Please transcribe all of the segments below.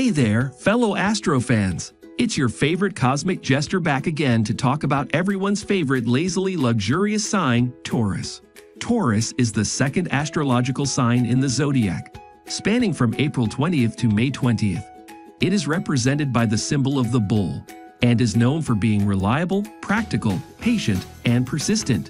Hey there, fellow Astro fans. It's your favorite cosmic jester back again to talk about everyone's favorite lazily luxurious sign, Taurus. Taurus is the second astrological sign in the zodiac, spanning from April 20th to May 20th. It is represented by the symbol of the bull and is known for being reliable, practical, patient, and persistent.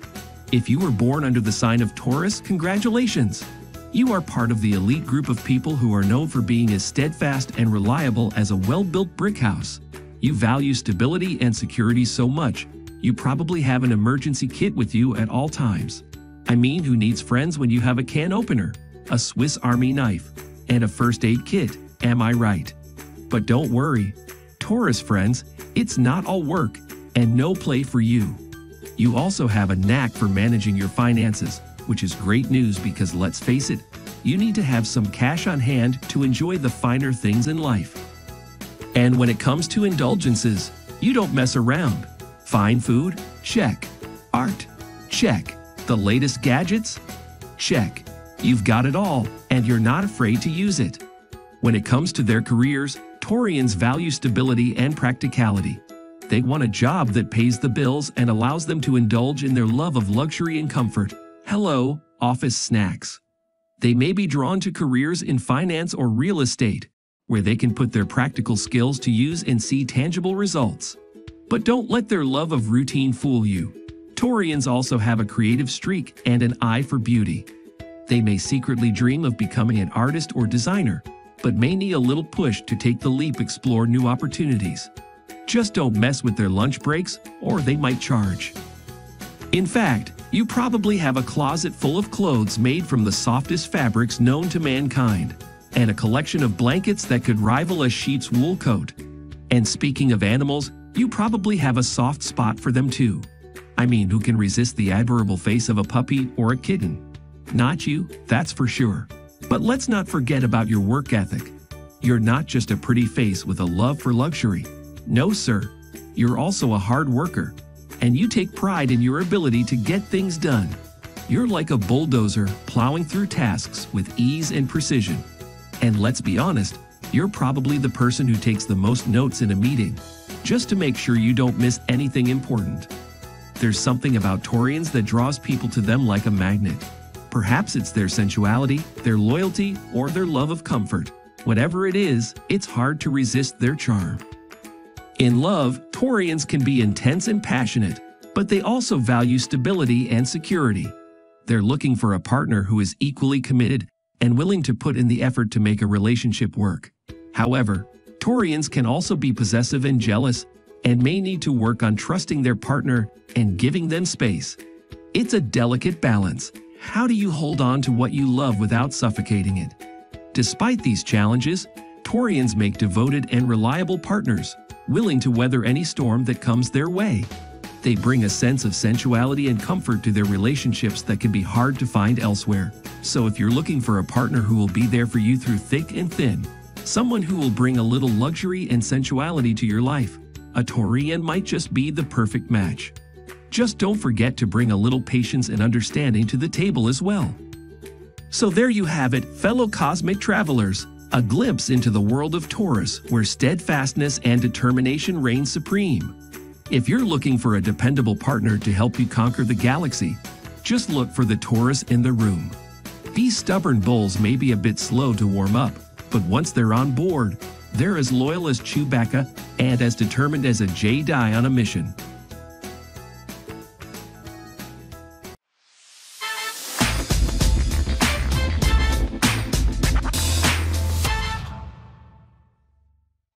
If you were born under the sign of Taurus, congratulations! You are part of the elite group of people who are known for being as steadfast and reliable as a well built brick house. You value stability and security so much, you probably have an emergency kit with you at all times. I mean, who needs friends when you have a can opener, a Swiss Army knife, and a first aid kit? Am I right? But don't worry, Taurus friends, it's not all work and no play for you. You also have a knack for managing your finances which is great news because let's face it, you need to have some cash on hand to enjoy the finer things in life. And when it comes to indulgences, you don't mess around. Fine food? Check. Art? Check. The latest gadgets? Check. You've got it all, and you're not afraid to use it. When it comes to their careers, Taurians value stability and practicality. They want a job that pays the bills and allows them to indulge in their love of luxury and comfort. Hello, office snacks. They may be drawn to careers in finance or real estate, where they can put their practical skills to use and see tangible results. But don't let their love of routine fool you. Taurians also have a creative streak and an eye for beauty. They may secretly dream of becoming an artist or designer, but may need a little push to take the leap explore new opportunities. Just don't mess with their lunch breaks or they might charge. In fact, you probably have a closet full of clothes made from the softest fabrics known to mankind, and a collection of blankets that could rival a sheep's wool coat. And speaking of animals, you probably have a soft spot for them too. I mean, who can resist the admirable face of a puppy or a kitten? Not you, that's for sure. But let's not forget about your work ethic. You're not just a pretty face with a love for luxury. No, sir. You're also a hard worker and you take pride in your ability to get things done. You're like a bulldozer plowing through tasks with ease and precision. And let's be honest, you're probably the person who takes the most notes in a meeting, just to make sure you don't miss anything important. There's something about Taurians that draws people to them like a magnet. Perhaps it's their sensuality, their loyalty, or their love of comfort. Whatever it is, it's hard to resist their charm. In love, Taurians can be intense and passionate, but they also value stability and security. They're looking for a partner who is equally committed and willing to put in the effort to make a relationship work. However, Taurians can also be possessive and jealous and may need to work on trusting their partner and giving them space. It's a delicate balance. How do you hold on to what you love without suffocating it? Despite these challenges, Taurians make devoted and reliable partners willing to weather any storm that comes their way. They bring a sense of sensuality and comfort to their relationships that can be hard to find elsewhere. So if you're looking for a partner who will be there for you through thick and thin, someone who will bring a little luxury and sensuality to your life, a Taurian might just be the perfect match. Just don't forget to bring a little patience and understanding to the table as well. So there you have it, fellow cosmic travelers a glimpse into the world of Taurus where steadfastness and determination reign supreme. If you're looking for a dependable partner to help you conquer the galaxy, just look for the Taurus in the room. These stubborn bulls may be a bit slow to warm up, but once they're on board, they're as loyal as Chewbacca and as determined as a Jedi on a mission.